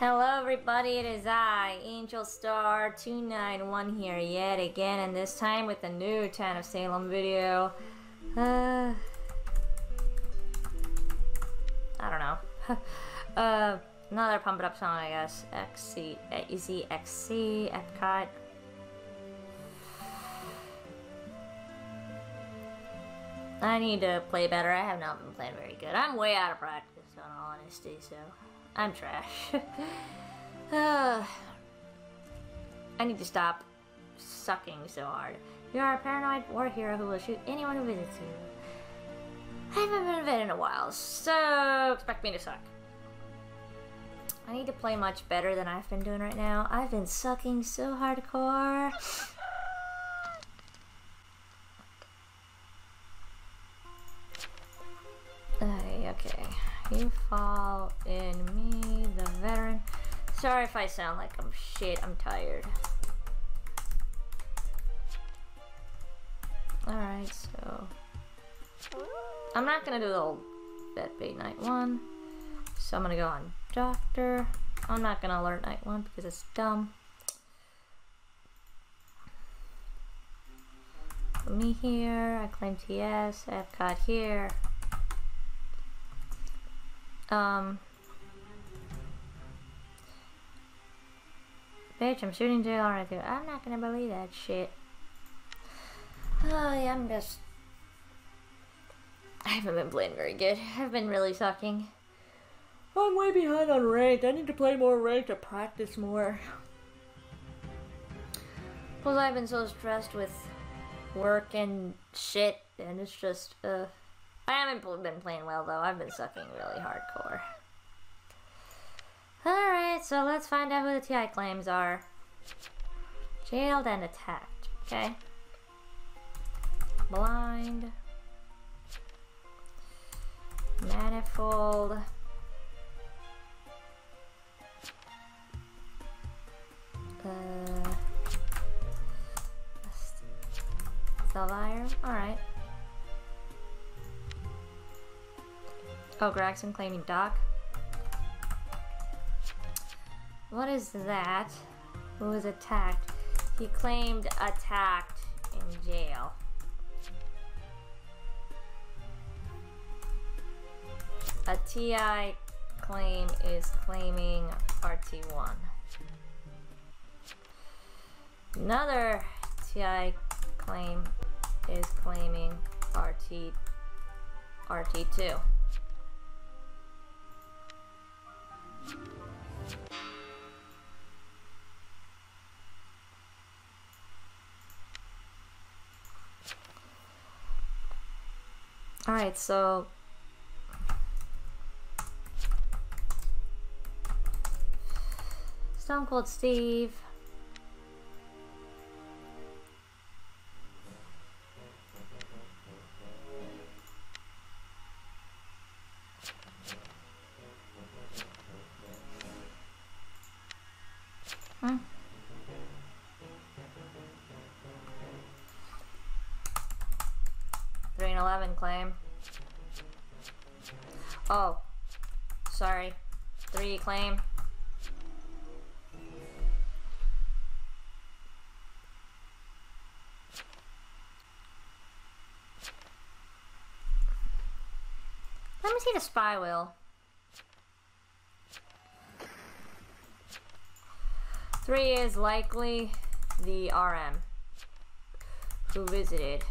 Hello everybody, it is I, Angel Star 291 here yet again, and this time with a new Town of Salem video. Uh, I don't know. uh, another Pump It Up song, I guess. XC, Easy Epcot. I need to play better. I have not been playing very good. I'm way out of practice, in all honesty, so I'm trash. I need to stop sucking so hard. You are a paranoid war hero who will shoot anyone who visits you. I haven't been vet in a while, so expect me to suck. I need to play much better than I've been doing right now. I've been sucking so hardcore. okay. You fall in me, the veteran. Sorry if I sound like I'm shit, I'm tired. Alright, so... I'm not gonna do the old vet bait night one. So I'm gonna go on doctor. I'm not gonna alert night one because it's dumb. Put me here, I claim TS, I've got here. Um. Bitch, I'm shooting jail right there. I'm not gonna believe that shit. Oh, yeah, I'm just... I haven't been playing very good. I've been really sucking. I'm way behind on ranked. I need to play more ranked to practice more. Plus, I've been so stressed with work and shit, and it's just, uh... I haven't been playing well though. I've been sucking really hardcore. Alright, so let's find out who the TI claims are. Jailed and attacked. Okay. Blind. Manifold. Uh, Salvire. Alright. Oh, Gregson claiming Doc. What is that? Who was attacked? He claimed attacked in jail. A TI claim is claiming RT1. Another TI claim is claiming RT RT2. Alright, so... Stone Cold Steve. Hmm. 11 claim. Oh, sorry. 3 claim. Let me see the spy wheel. Three is likely the RM who visited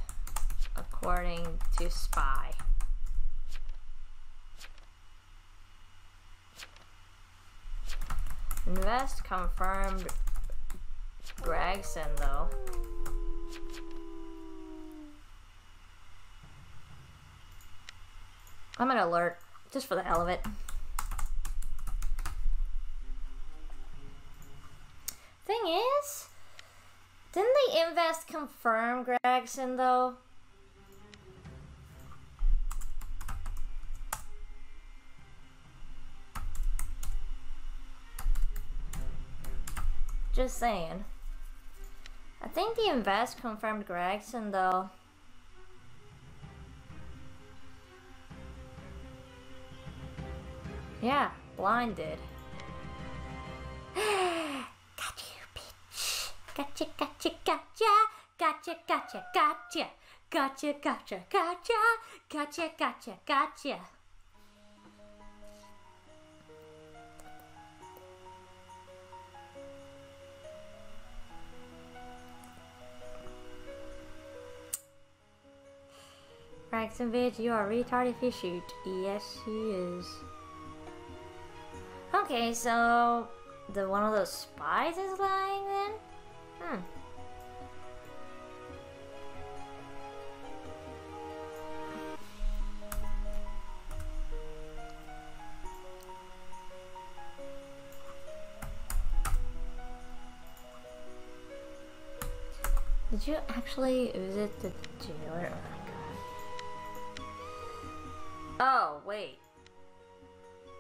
according to Spy. Invest confirmed Gregson though. I'm gonna alert just for the hell of it. Thing is, didn't the invest confirm Gregson though? Just saying. I think the invest confirmed Gregson though. Yeah, blinded. got you, bitch. Gotcha, gotcha, gotcha. Gotcha, gotcha, gotcha. Gotcha, gotcha, gotcha. Gotcha, gotcha, gotcha. Braxton bitch, you are retarded if you shoot. Yes, he is. Okay, so the one of those spies is lying then? Hmm. Did you actually visit the jailer? Oh, wait.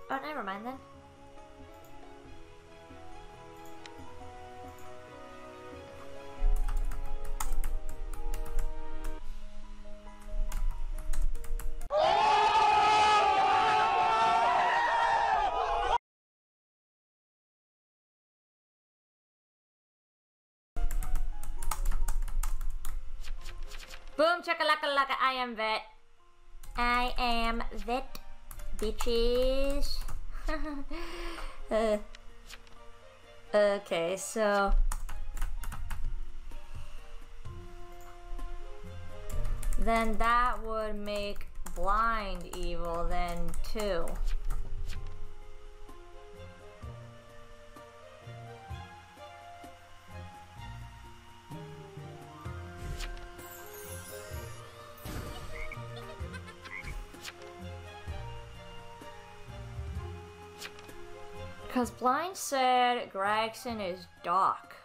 Oh, never mind then. Boom chakalaka laka, I am vet. I am vet, bitches. uh, okay, so... Then that would make blind evil then too. Because Blind said Gregson is Doc.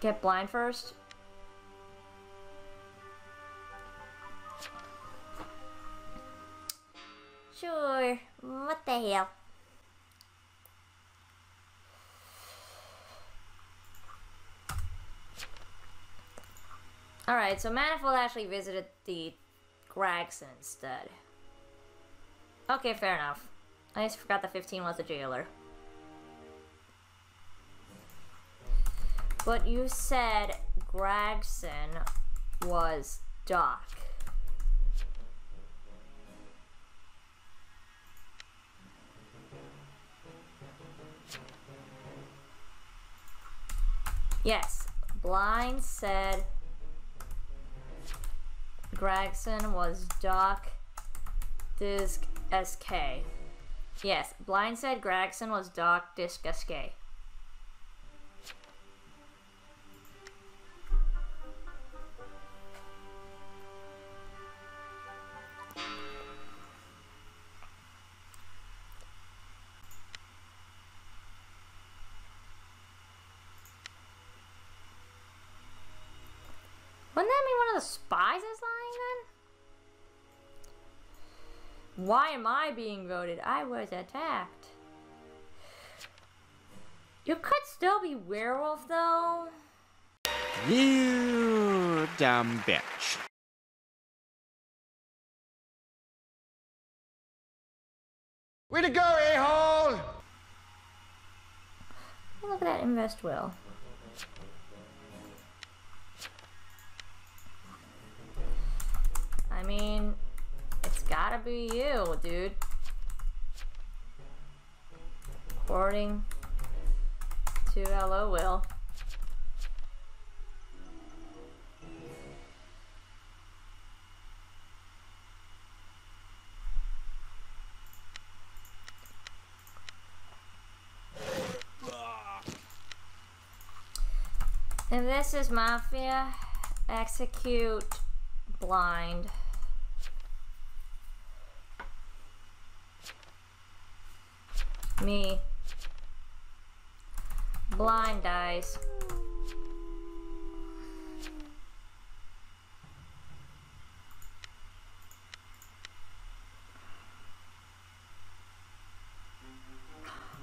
Get Blind first. Sure, what the hell? Alright, so Manifold actually visited the Gregson instead. Okay, fair enough. I just forgot the 15 was the jailer. But you said Gregson was Doc. Yes, Blind said Gregson was Doc Disc SK. Yes, Blind said Gregson was Doc Disc SK. Wouldn't that mean one of the spies Why am I being voted? I was attacked. You could still be werewolf though. You dumb bitch. Way to go, a-hole! Look at that invest will. I mean, it's gotta be you, dude. According to Hello Will. And this is Mafia. Execute blind. Me. Blind eyes.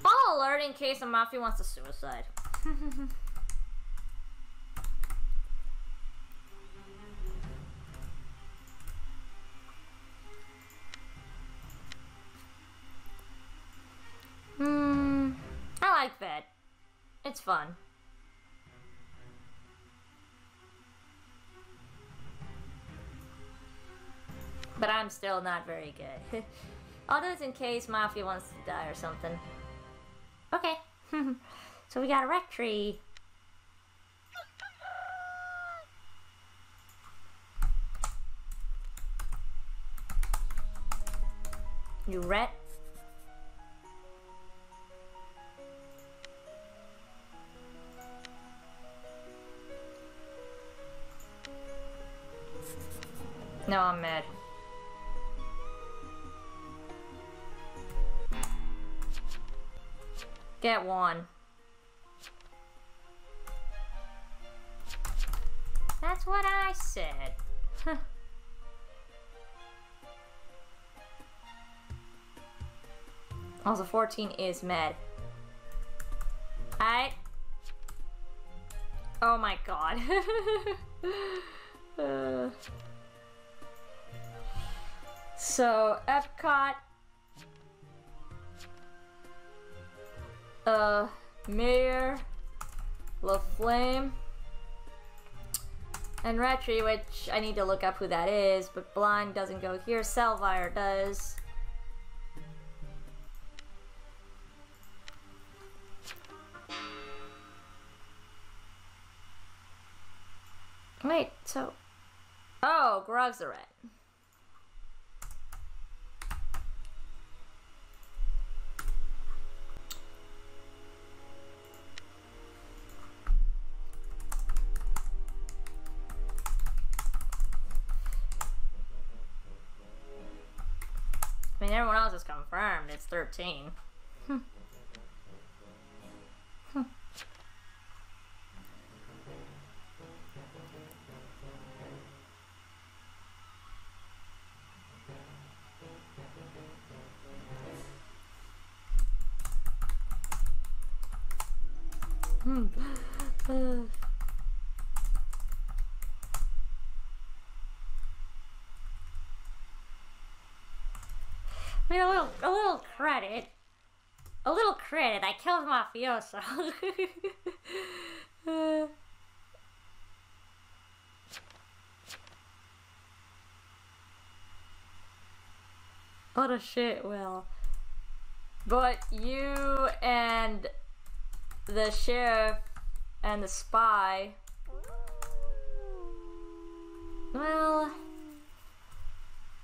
I'll alert in case a mafia wants to suicide. It's fun. But I'm still not very good. Do this in case Mafia wants to die or something. Okay. so we got a Retri. You ret? No, I'm mad. Get one. That's what I said. also, 14 is med. Alright. Oh my god. uh. So, Epcot uh, Mayor, La Flame, and Retri, which I need to look up who that is, but Blind doesn't go here, Selvire does. Wait, so... Oh, Grog's It's 13. Mean, a little, a little credit. A little credit. I killed Mafioso. uh. What a shit, Will. But you and the sheriff and the spy. Well.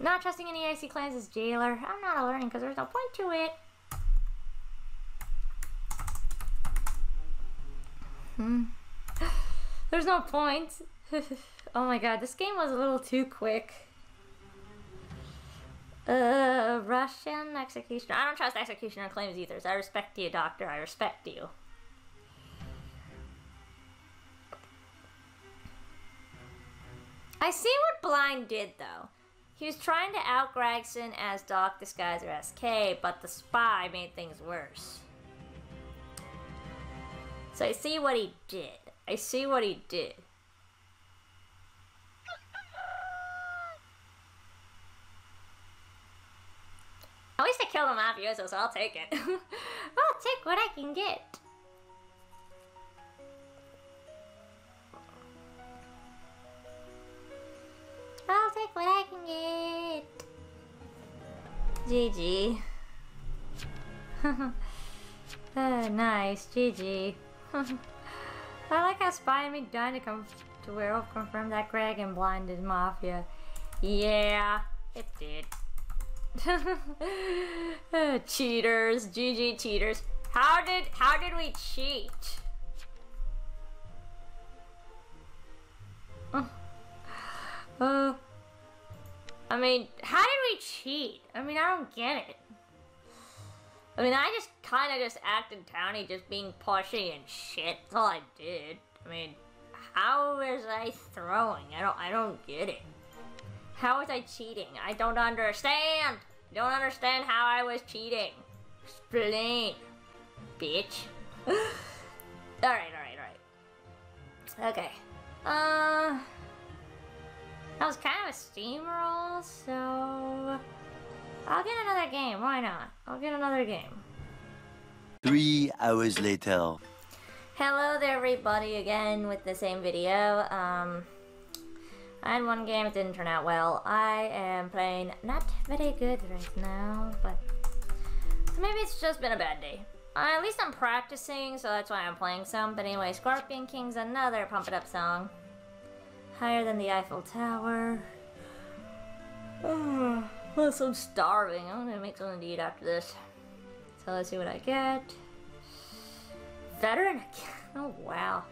Not trusting any IC clans as jailer. I'm not alerting because there's no point to it. Hmm. There's no point. oh my god, this game was a little too quick. Uh, Russian executioner. I don't trust executioner claims either. So I respect you, doctor. I respect you. I see what Blind did though. He was trying to out Gregson as Doc Disguiser SK, but the spy made things worse. So I see what he did. I see what he did. At least I killed a mafioso, so I'll take it. I'll take what I can get. I'll take what I can get. GG. uh, nice, GG. I like how Spy and to come to Werewolf confirmed that Greg and Blind is Mafia. Yeah, it did. uh, cheaters, GG cheaters. How did how did we cheat? Uh, I mean, how did we cheat? I mean, I don't get it. I mean, I just kind of just acted towny, just being pushy and shit. That's all I did. I mean, how was I throwing? I don't, I don't get it. How was I cheating? I don't understand. Don't understand how I was cheating. Explain, bitch. all right, all right, all right. Okay. Uh. That was kind of a steamroll, so... I'll get another game, why not? I'll get another game. Three hours later. Hello there everybody again with the same video. Um, I had one game, it didn't turn out well. I am playing not very good right now, but maybe it's just been a bad day. Uh, at least I'm practicing, so that's why I'm playing some. But anyway, Scorpion King's another Pump It Up song. Higher than the Eiffel Tower. Ah, oh, plus I'm starving. I'm gonna make something to eat after this. So let's see what I get. Veteran? Oh, wow.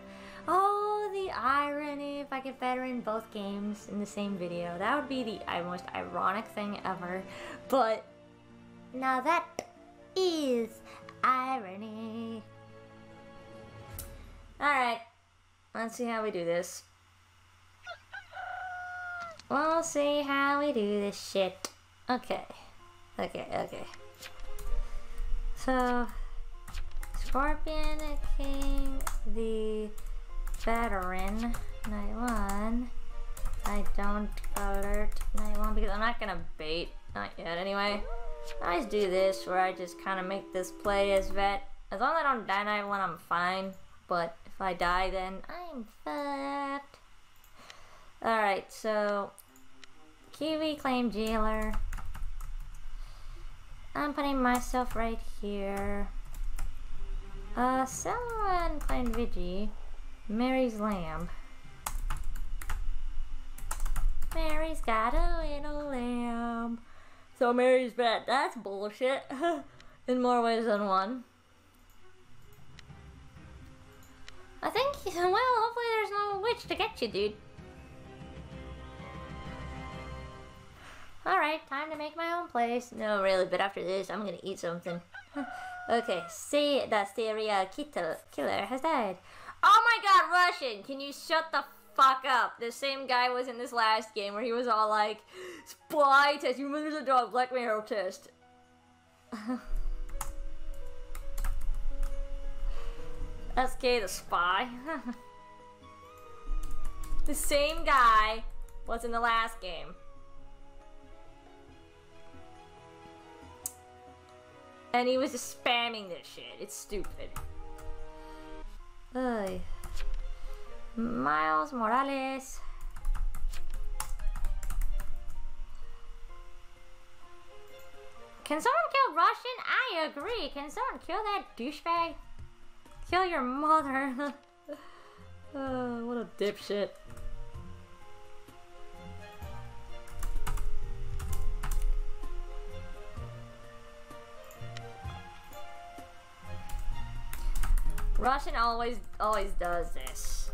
Oh, the irony if I get veteran both games in the same video. That would be the most ironic thing ever. But, now that is irony. Alright, let's see how we do this. We'll see how we do this shit. Okay. Okay, okay. So, Scorpion King, the veteran, night one. I don't alert night one because I'm not gonna bait, not yet anyway. I always do this where I just kind of make this play as vet. As long as I don't die night one, I'm fine. But if I die, then I'm fucked. Alright, so Kiwi claim jailer. I'm putting myself right here. Uh, someone claimed Vigi. Mary's lamb. Mary's got a little lamb. So Mary's bet. That's bullshit. In more ways than one. I think, well, hopefully there's no witch to get you, dude. Alright, time to make my own place. No, really, but after this, I'm gonna eat something. okay, see, the serial killer has died. Oh my god, Russian! Can you shut the fuck up? The same guy was in this last game where he was all like, Spy test, you mother's a dog, Black Mirror test. SK the spy. the same guy was in the last game. And he was just spamming this shit. It's stupid. Ay. Miles Morales. Can someone kill Russian? I agree. Can someone kill that douchebag? Kill your mother. oh, what a dipshit. Russian always always does this.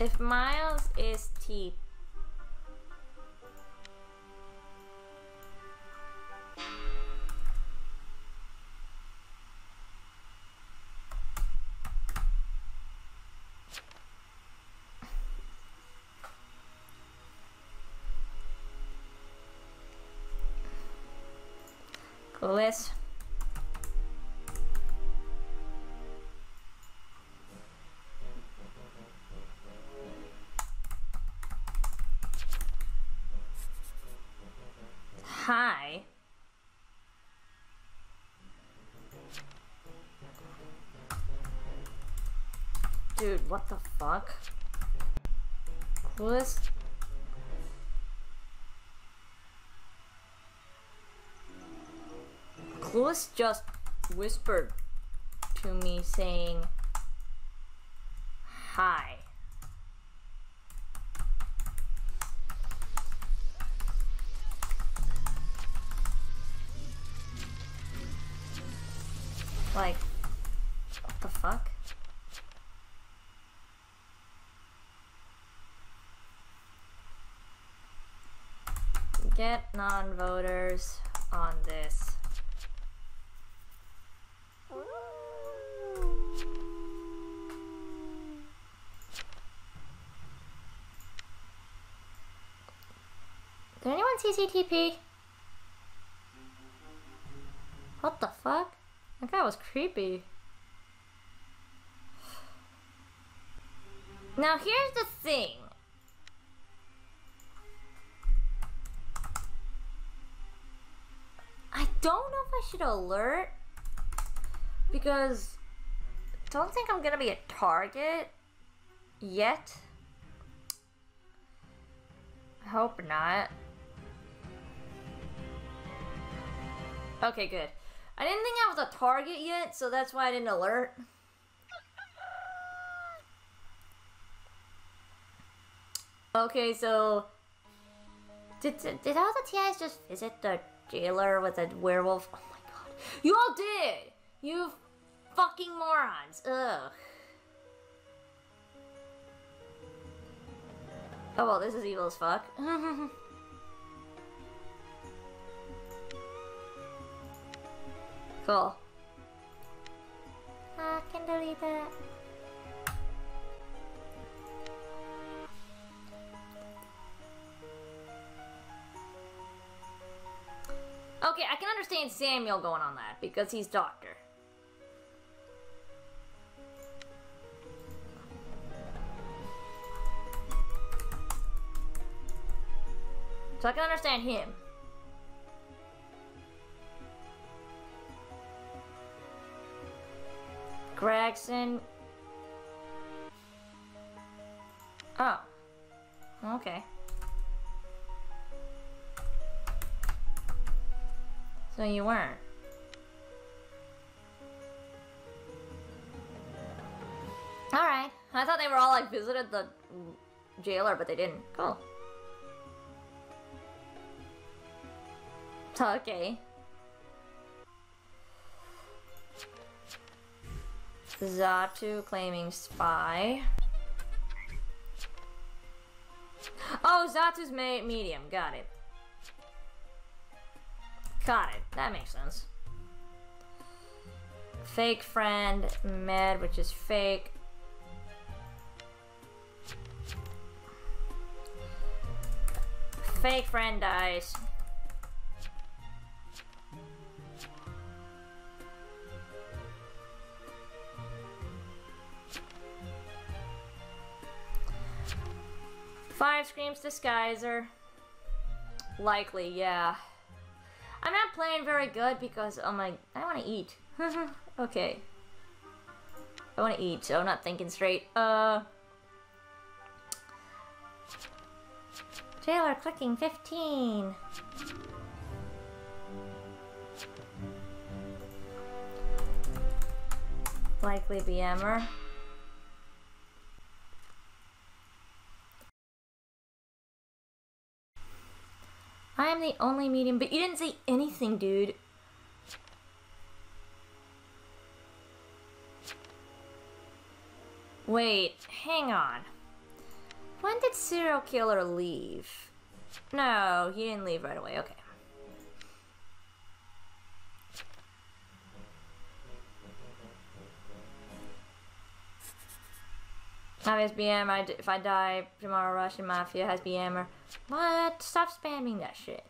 If Miles is T Clueless? Clueless just whispered to me saying, Hi. Get non-voters on this. Did anyone see CTP? What the fuck? That guy was creepy. Now here's the thing. Don't know if I should alert because don't think I'm gonna be a target yet. I hope not. Okay, good. I didn't think I was a target yet, so that's why I didn't alert. Okay, so did, did, did all the TIs just visit the jailer with a werewolf? Oh my god. You all did! You fucking morons. Ugh. Oh well, this is evil as fuck. cool. Ah, I can delete that. Okay, I can understand Samuel going on that because he's doctor. So I can understand him. Gregson. Oh. Okay. So you weren't. Alright. I thought they were all like visited the jailer, but they didn't. Cool. Okay. Zatu claiming spy. Oh, Zatu's me medium. Got it. Got it. That makes sense. Fake friend, med, which is fake. Fake friend dies. Five Screams Disguiser. Likely, yeah. I'm not playing very good because, oh my, I want to eat. okay. I want to eat, so I'm not thinking straight. Uh... Taylor clicking 15. Likely BMer. I am the only medium, but you didn't say anything, dude. Wait, hang on. When did serial killer leave? No, he didn't leave right away. Okay. Obvious BM, I if I die tomorrow, Russian Mafia has BMer. What? Stop spamming that shit.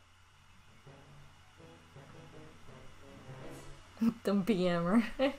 the BMer.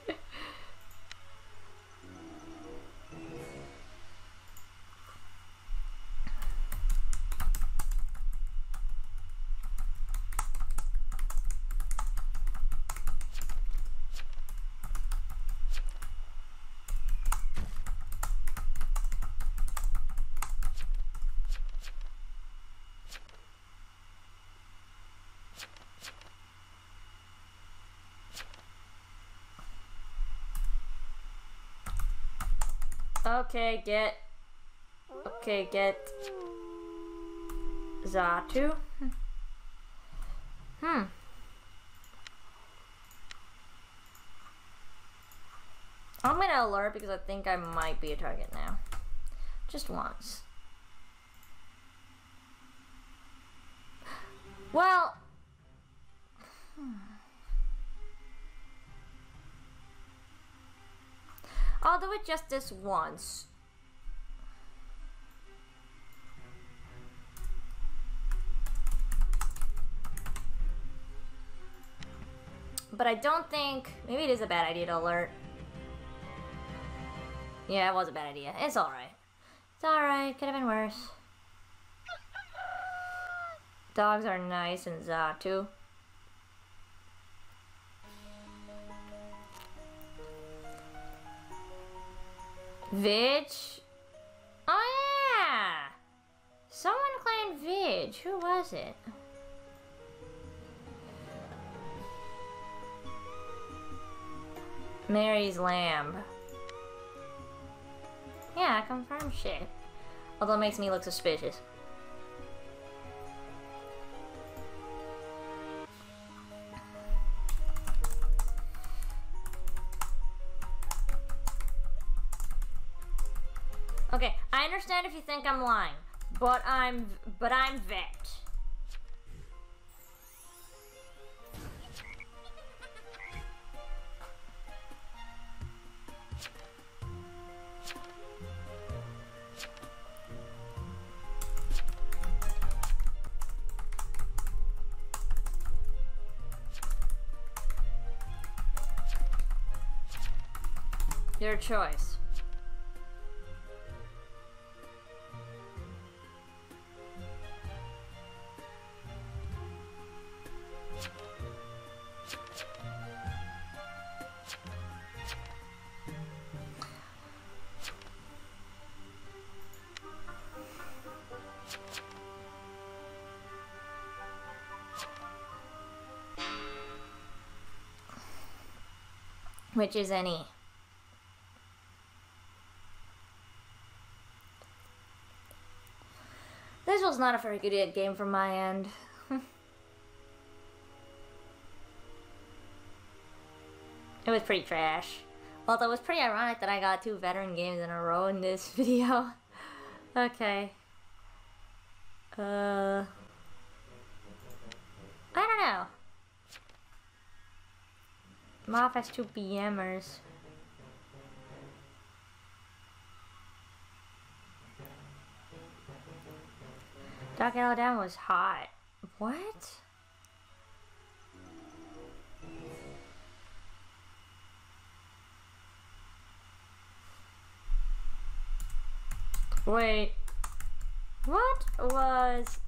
Okay, get. Okay, get. Zatu. Hmm. I'm gonna alert because I think I might be a target now. Just once. Well. Hmm. I'll do it just this once. But I don't think... Maybe it is a bad idea to alert. Yeah, it was a bad idea. It's alright. It's alright, could have been worse. Dogs are nice and in Xatu. Vidge? Oh yeah! Someone claimed Vidge. Who was it? Mary's lamb. Yeah, confirm shit. Although it makes me look suspicious. Okay, I understand if you think I'm lying, but I'm but I'm vet. Your choice. Which is any? This was not a very good game from my end. it was pretty trash. Although it was pretty ironic that I got two veteran games in a row in this video. okay. Uh... I don't know. Moth has two BMers. Doc Alabama was hot. What? Wait. What was...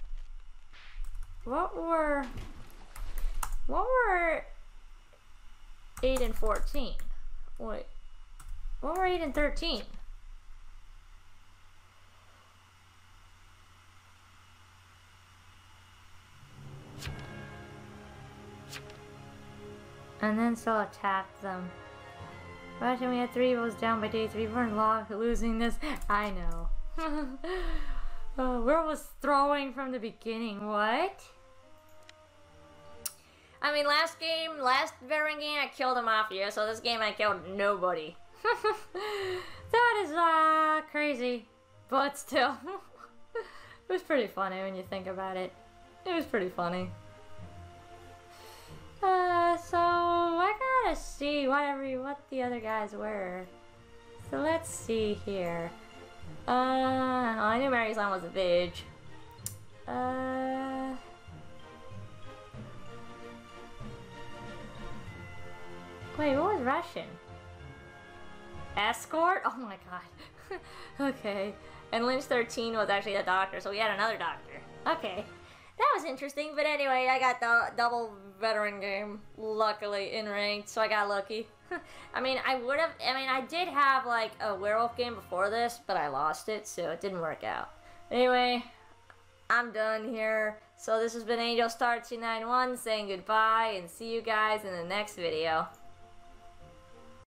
What were... What were 8 and 14? Wait. What were 8 and 13? And then still attack them. Imagine we had three was down by day three. We're locked losing this. I know. oh, where was throwing from the beginning? What? I mean, last game, last veteran game, I killed a mafia, so this game I killed nobody. that is uh, crazy, but still, it was pretty funny when you think about it. It was pretty funny. Uh, so I gotta see whatever what the other guys were. So let's see here. Uh, I knew Mary's line was a Vidge. Uh. Wait, what was Russian? Escort? Oh my god. okay. And Lynch 13 was actually a doctor, so we had another doctor. Okay. That was interesting, but anyway, I got the double veteran game, luckily, in ranked, so I got lucky. I mean, I would have, I mean, I did have, like, a werewolf game before this, but I lost it, so it didn't work out. Anyway, I'm done here. So this has been Angel Star 291 saying goodbye, and see you guys in the next video.